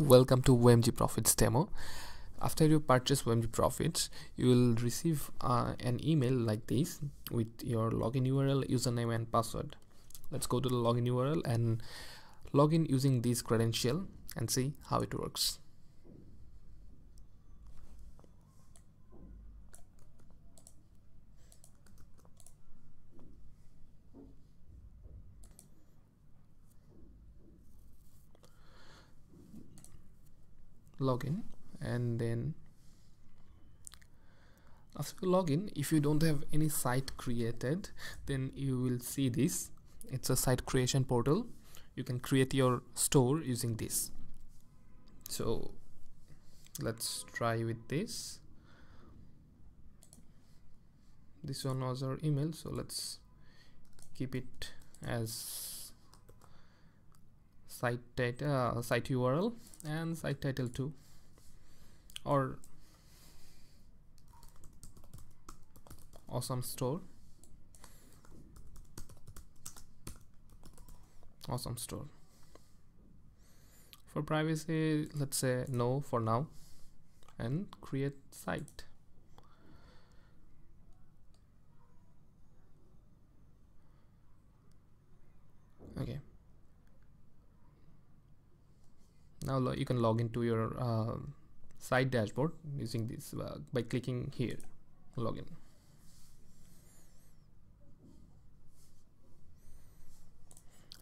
welcome to OMG Profitz demo. After you purchase OMG Profitz, you will receive uh, an email like this with your login URL, username and password. Let's go to the login URL and log in using this credential and see how it works. Login and then after login if you don't have any site created then you will see this. It's a site creation portal. You can create your store using this. So let's try with this. This one was our email so let's keep it as site data uh, site url and site title too. Or awesome store. Awesome store. For privacy let's say no for now and create site okay now you can log into your uh, site dashboard using this uh, by clicking here login.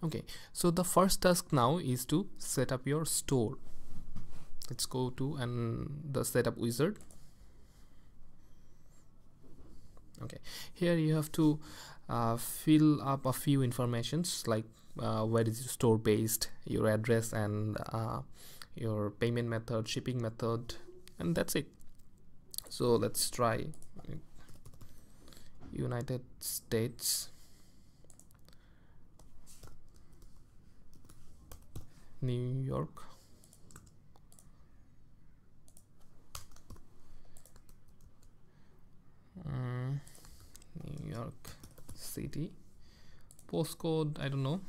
Okay so the first task now is to set up your store. Let's go to and the setup wizard. Okay here you have to uh, fill up a few informations like uh, where is your store based your address and uh, your payment method shipping method and that's it. So let's try. United States. New York. Mm, New York City. Postcode I don't know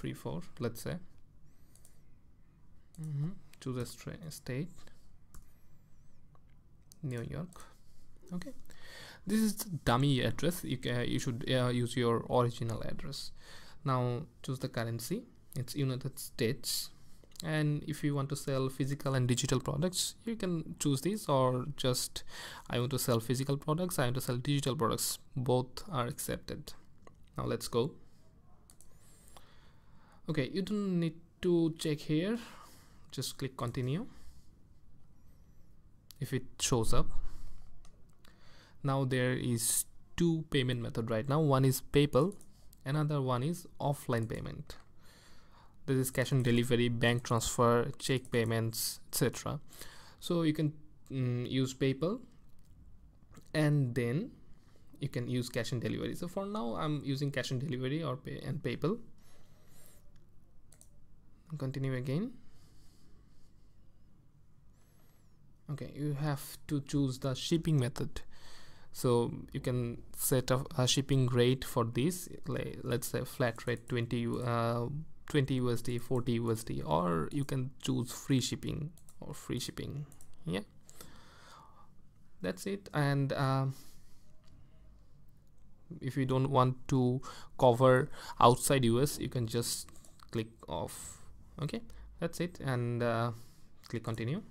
34 let's say. Mm -hmm. to the state. New York. Okay. This is the dummy address. You can you should uh, use your original address. Now choose the currency. It's United States. And if you want to sell physical and digital products you can choose this or just I want to sell physical products I want to sell digital products. Both are accepted. Now let's go okay you don't need to check here. Just click continue. If it shows up. Now there is two payment method right now. One is PayPal another one is offline payment. This is cash on delivery bank transfer check payments etc so you can mm, use PayPal. And then you can use cash on delivery. So for now I'm using cash on delivery or pay and PayPal continue again. Okay you have to choose the shipping method. So you can set up a shipping rate for this. Like let's say flat rate 20 uh, 20 USD 40 USD or you can choose free shipping or free shipping. Yeah. That's it. And uh, if you don't want to cover outside US you can just click off okay that's it and uh, click continue.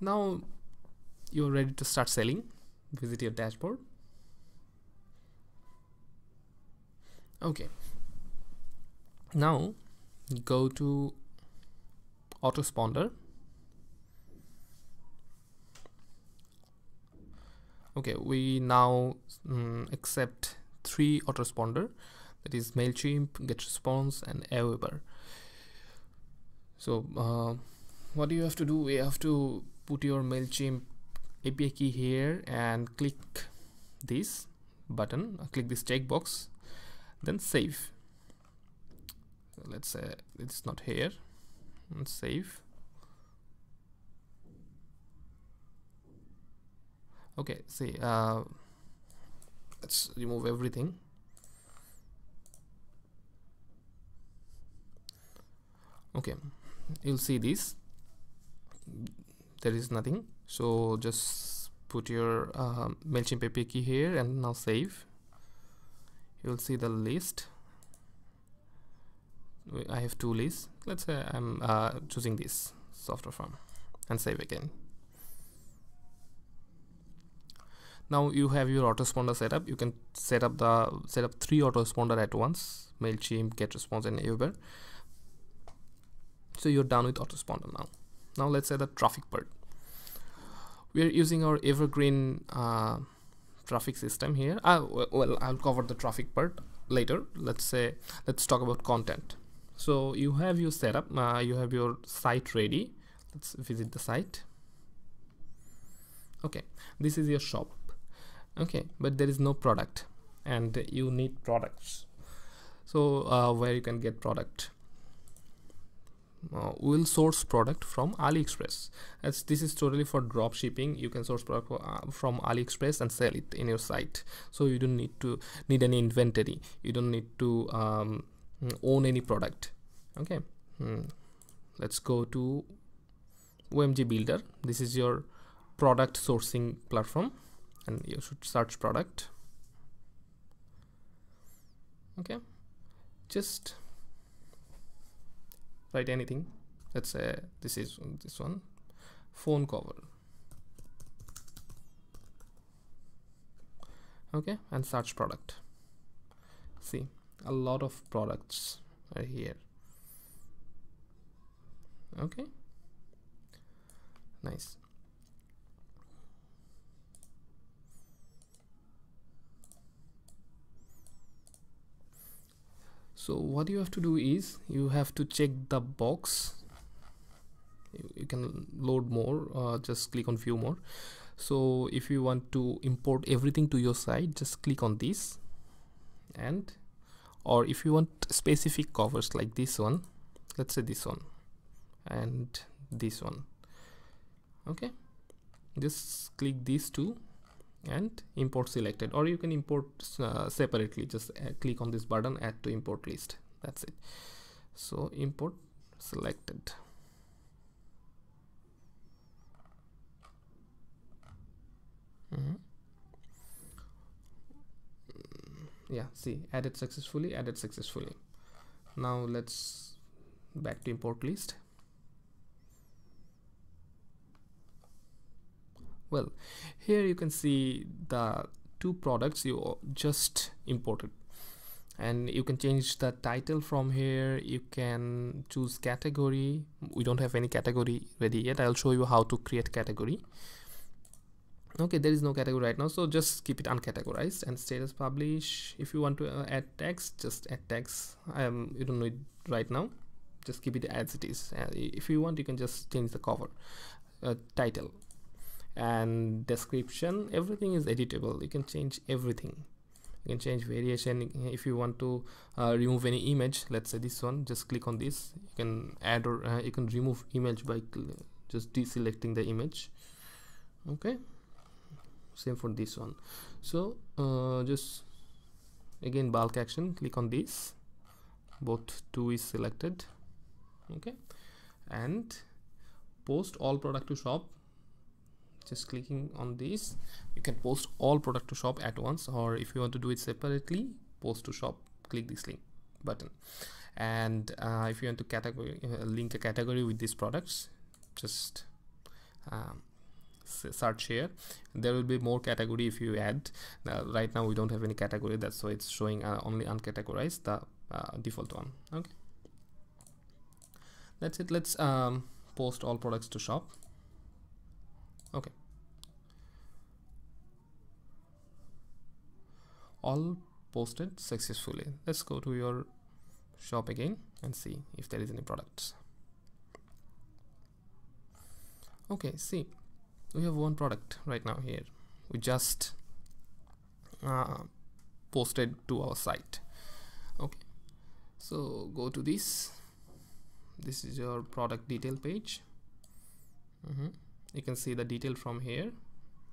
Now you're ready to start selling. Visit your dashboard. Okay. Now go to autoresponder okay we now um, accept three autoresponder that is MailChimp, GetResponse and Aweber so uh, what do you have to do? We have to put your MailChimp API key here and click this button uh, click this checkbox then save. Let's say it's not here. And save. Okay see uh, let's remove everything okay you'll see this. There is nothing. So just put your uh, MailChimp API key here and now save. You'll see the list. I have two lists. Let's say I'm uh, choosing this software farm and save again. Now you have your autoresponder setup you can set up the set up three autoresponder at once mailchimp GetResponse and Aweber so you're done with autoresponder now. Now let's say the traffic part. We are using our evergreen uh, traffic system here. Uh, well I'll cover the traffic part later. Let's say let's talk about content. So you have your setup uh, you have your site ready. Let's visit the site. Okay this is your shop. Okay but there is no product and you need products. So uh, where you can get product uh, will source product from AliExpress. As this is totally for drop shipping you can source product for, uh, from AliExpress and sell it in your site. So you don't need to need any inventory. You don't need to um, own any product. Okay? Hmm. let's go to OMG builder. This is your product sourcing platform and you should search product. Okay? Just write anything. Let's say uh, this is this one. Phone cover. Okay and search product. See a lot of products are here. Okay. Nice so what you have to do is you have to check the box. You, you can load more uh, just click on view more. So if you want to import everything to your site just click on this. And or if you want specific covers like this one let's say this one and this one. Okay? Just click these two and import selected or you can import uh, separately. Just uh, click on this button add to import list. That's it. So import selected. Mm -hmm. yeah see added successfully added successfully. Now let's back to import list well here you can see the two products you just imported. And you can change the title from here. You can choose category. We don't have any category ready yet. I'll show you how to create category. Okay there is no category right now so just keep it uncategorized and status publish. If you want to uh, add text just add text um you don't need right now. Just keep it as it is. Uh, if you want you can just change the cover uh, title and description everything is editable. You can change everything. You can change variation. If you want to uh, remove any image let's say this one just click on this. You can add or uh, you can remove image by just deselecting the image. Okay? Same for this one. So uh, just again bulk action click on this. Both two is selected. Okay? And post all product to shop just clicking on this you can post all product to shop at once or if you want to do it separately post to shop click this link button. And uh, if you want to category uh, link a category with these products just um, search here. There will be more category if you add. Now, right now we don't have any category that's why it's showing uh, only uncategorized the uh, default one. Okay. That's it. Let's um, post all products to shop okay. All posted successfully. Let's go to your shop again and see if there is any products. Okay see we have one product right now here. We just uh, posted to our site. Okay. So go to this. This is your product detail page. Mm -hmm. You can see the detail from here.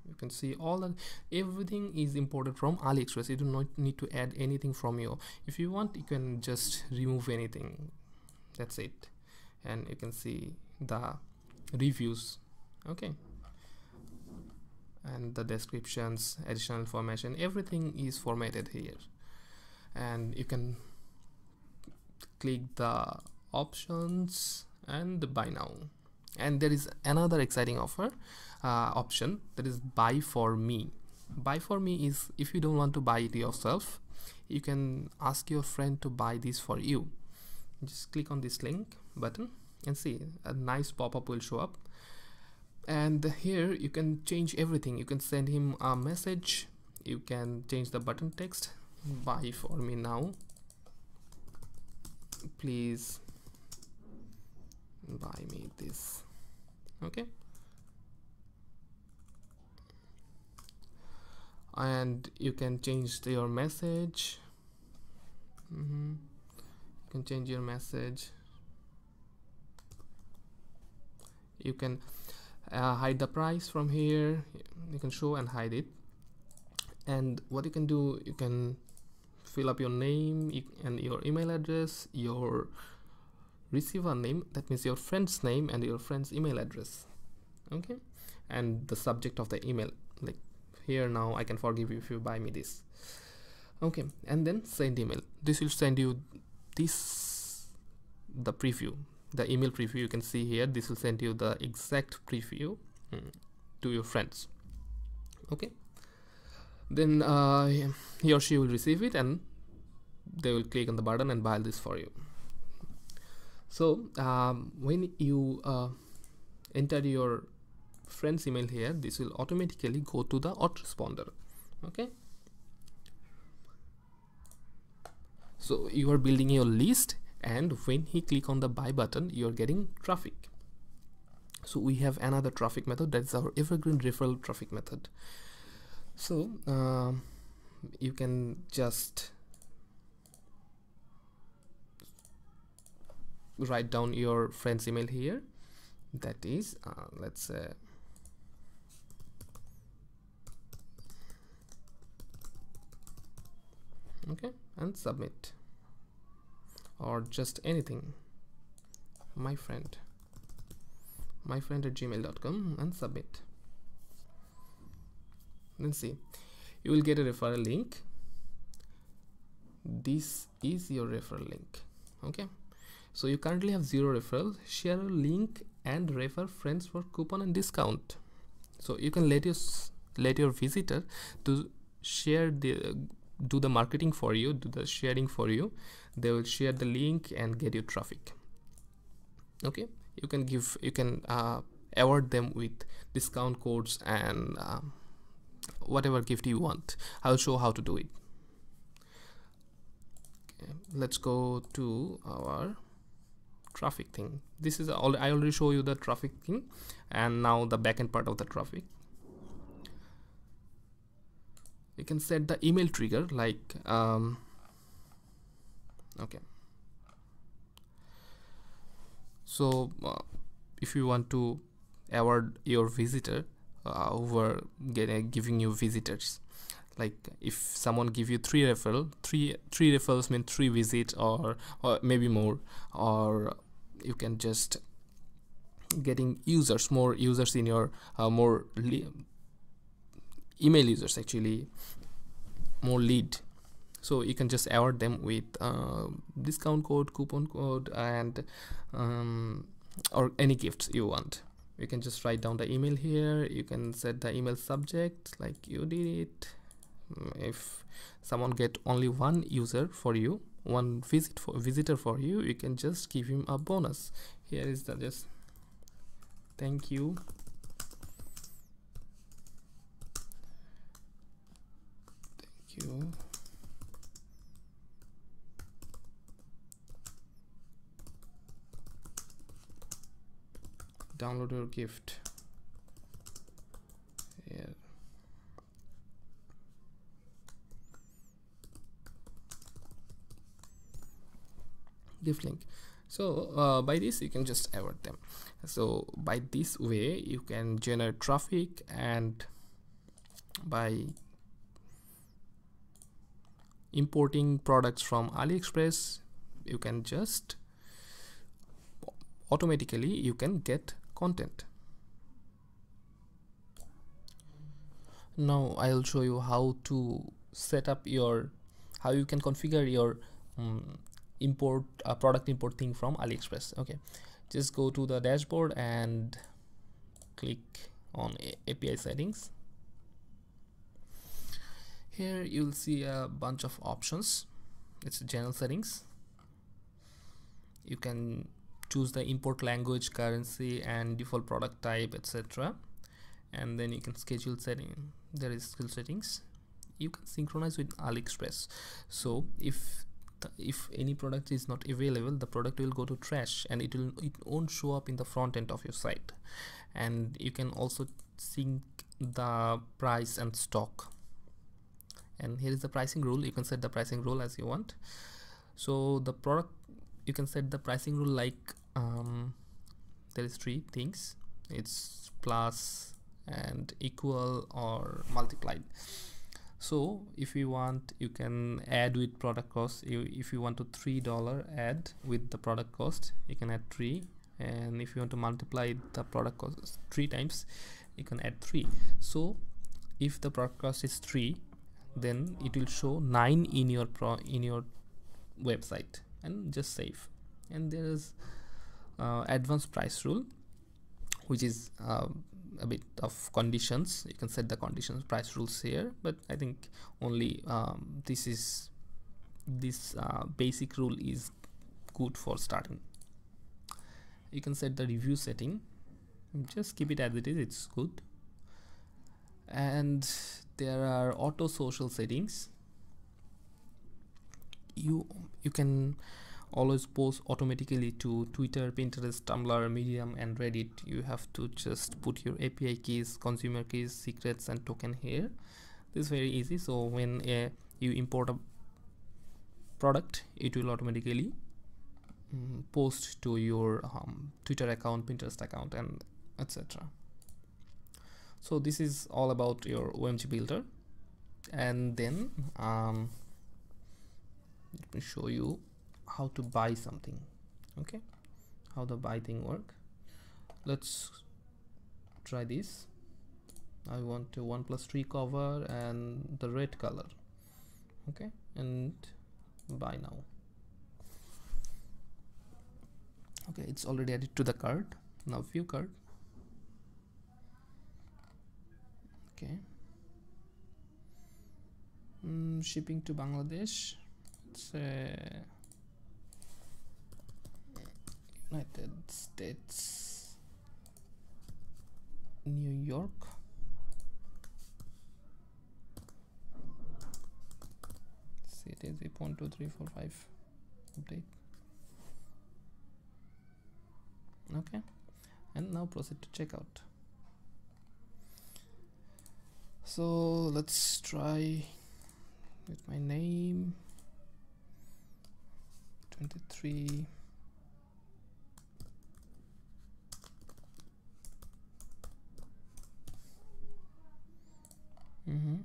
You can see all that everything is imported from aliexpress. You do not need to add anything from you if you want you can just remove anything. That's it. And you can see the reviews. Okay. And the descriptions additional information everything is formatted here. And you can click the options and buy now and there is another exciting offer uh, option that is buy for me. Buy for me is if you don't want to buy it yourself you can ask your friend to buy this for you. Just click on this link button and see a nice pop-up will show up. And here you can change everything. You can send him a message. You can change the button text. Buy for me now. Please buy me this okay. And you can change your message. Mm -hmm. you can change your message. You can uh, hide the price from here. You can show and hide it. And what you can do you can fill up your name and your email address your receiver name that means your friend's name and your friend's email address okay? And the subject of the email like here now I can forgive you if you buy me this okay? And then send email. This will send you this the preview the email preview you can see here. This will send you the exact preview mm, to your friends okay? Then uh, he or she will receive it and they will click on the button and buy this for you so um, when you uh, enter your friend's email here this will automatically go to the autoresponder okay? So you are building your list and when he click on the buy button you're getting traffic. So we have another traffic method that's our evergreen referral traffic method. So uh, you can just write down your friend's email here. That is uh, let's say okay and submit. Or just anything. My friend. My friend at gmail.com and submit. Then see. You will get a referral link. This is your referral link. Okay so you currently have zero referrals share a link and refer friends for coupon and discount. So you can let your let your visitor to share the do the marketing for you do the sharing for you. They will share the link and get you traffic. Okay? You can give you can uh, award them with discount codes and uh, whatever gift you want. I'll show how to do it. Okay, let's go to our traffic thing. This is all i already show you the traffic thing and now the backend part of the traffic. You can set the email trigger like um, okay. So uh, if you want to award your visitor uh, over getting giving you visitors like if someone give you three referral three three referrals mean three visits or or maybe more or you can just getting users more users in your uh, more email users actually more lead. So you can just award them with uh, discount code coupon code and um, or any gifts you want. You can just write down the email here. You can set the email subject like you did it. Mm, if someone get only one user for you one visit for visitor for you you can just give him a bonus. Here is the just thank you. Thank you. Download your gift link. So uh, by this you can just award them. So by this way you can generate traffic and by importing products from AliExpress you can just automatically you can get content. Now I'll show you how to set up your how you can configure your um, import uh, product import thing from AliExpress. Okay. Just go to the dashboard and click on A API settings. Here you'll see a bunch of options. It's general settings. You can choose the import language currency and default product type etc and then you can schedule setting there is skill settings. You can synchronize with aliexpress. So if if any product is not available the product will go to trash and it will it won't show up in the front end of your site. And you can also sync the price and stock. And here is the pricing rule. You can set the pricing rule as you want. So the product you can set the pricing rule like um, there is three things. It's plus and equal or multiplied so if you want you can add with product cost. If you want to three dollar add with the product cost you can add three. And if you want to multiply the product cost three times you can add three. So if the product cost is three then it will show nine in your pro in your website. And just save. And there is uh, advanced price rule which is uh, a bit of conditions. You can set the conditions price rules here but i think only um, this is this uh, basic rule is good for starting. You can set the review setting. Just keep it as it is it's good. And there are auto social settings. You you can always post automatically to Twitter, Pinterest, Tumblr, Medium and Reddit. You have to just put your API keys, consumer keys, secrets and token here. This is very easy. So when uh, you import a product it will automatically um, post to your um, Twitter account, Pinterest account and etc so this is all about your OMG builder. And then um, let me show you how to buy something okay? How the buy thing work. Let's try this. I want a OnePlus 3 cover and the red color okay? And buy now. Okay it's already added to the card now view card okay. Mm, shipping to Bangladesh. It's uh, United States New York. See it is 8.2345 update. Okay. And now proceed to checkout so let's try with my name. 23 mm -hmm.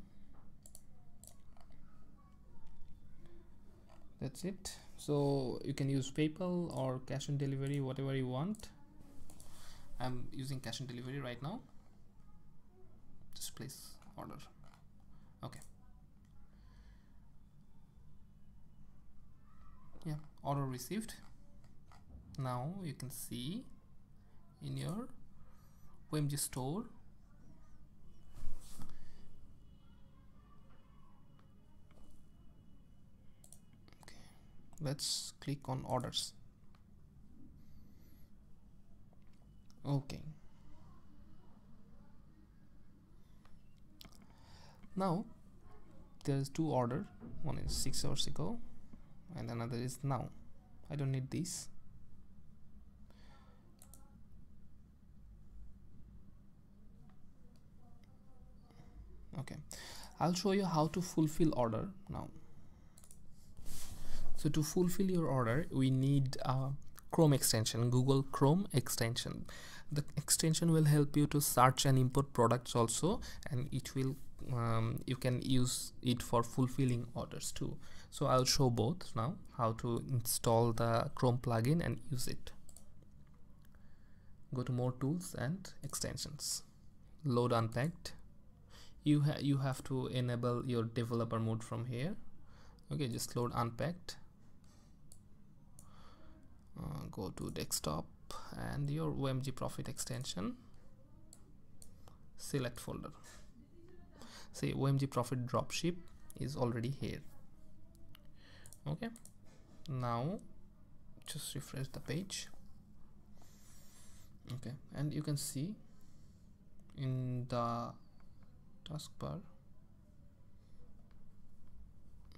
that's it. So you can use PayPal or cash on delivery whatever you want. I'm using cash on delivery right now. Just place order. Okay. Yeah order received. Now you can see in your OMG store let's click on orders. Okay. Now there's two order. One is six hours ago and another is now. I don't need this. Okay. I'll show you how to fulfill order now so to fulfill your order we need a chrome extension google chrome extension. The extension will help you to search and import products also and it will um, you can use it for fulfilling orders too. So I'll show both now how to install the chrome plugin and use it. Go to more tools and extensions. Load unpacked. You ha you have to enable your developer mode from here. Okay just load unpacked uh, go to desktop and your OMG profit extension. Select folder. Say OMG profit dropship is already here. Okay. Now just refresh the page. Okay. And you can see in the taskbar.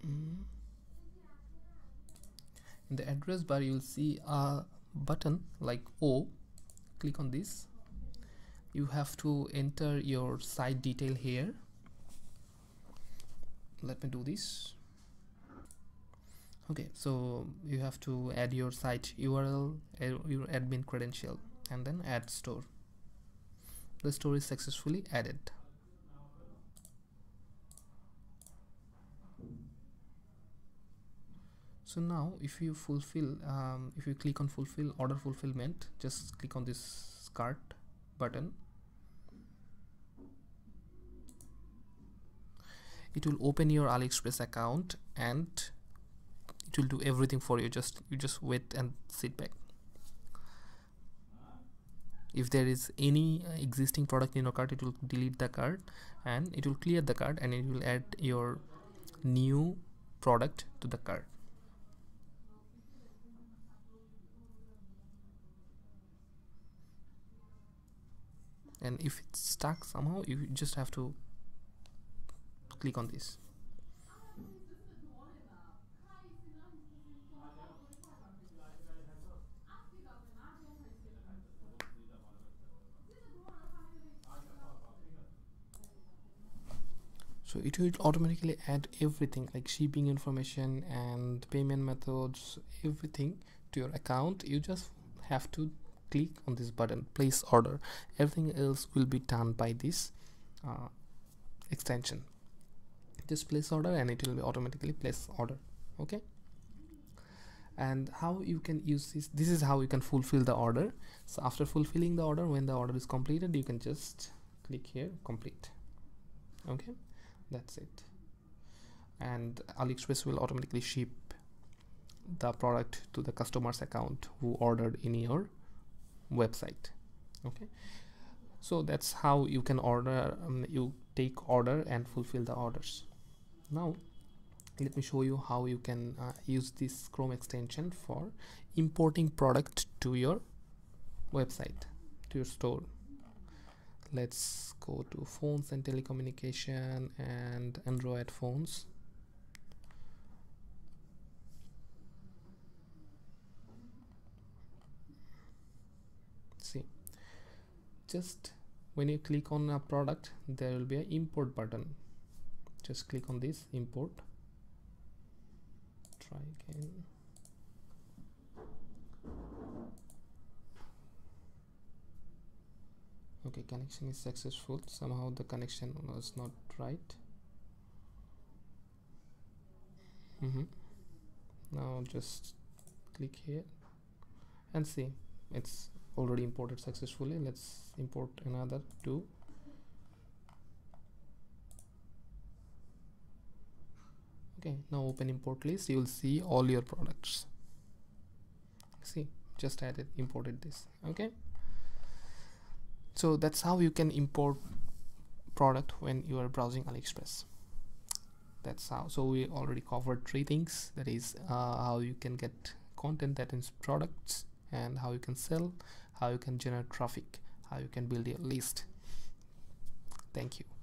Mm, in the address bar you'll see a button like O. Click on this. You have to enter your site detail here. Let me do this. Okay so you have to add your site url eh, your admin credential and then add store. The store is successfully added so now if you fulfill um, if you click on fulfill order fulfillment just click on this cart button. It will open your aliexpress account and it will do everything for you. Just you just wait and sit back. If there is any uh, existing product in your cart it will delete the cart and it will clear the cart and it will add your new product to the cart and if it's stuck somehow you just have to click on this. So it will automatically add everything like shipping information and payment methods everything to your account. You just have to click on this button place order. Everything else will be done by this uh, extension. Just place order and it will be automatically place order okay? And how you can use this this is how you can fulfill the order. So after fulfilling the order when the order is completed you can just click here complete okay? That's it. And aliexpress will automatically ship the product to the customer's account who ordered in your website. Okay? So that's how you can order um, you take order and fulfill the orders. Now let me show you how you can uh, use this chrome extension for importing product to your website to your store. Let's go to phones and telecommunication and android phones see just when you click on a product there will be an import button. Just click on this import. Try again. Okay connection is successful. Somehow the connection was not right. Mm -hmm. now just click here and see. It's already imported successfully. Let's import another two. Okay now open import list. You will see all your products. See just added imported this. Okay. So that's how you can import product when you are browsing aliexpress. That's how so we already covered three things. That is uh, how you can get content that is products and how you can sell how you can generate traffic how you can build your list. Thank you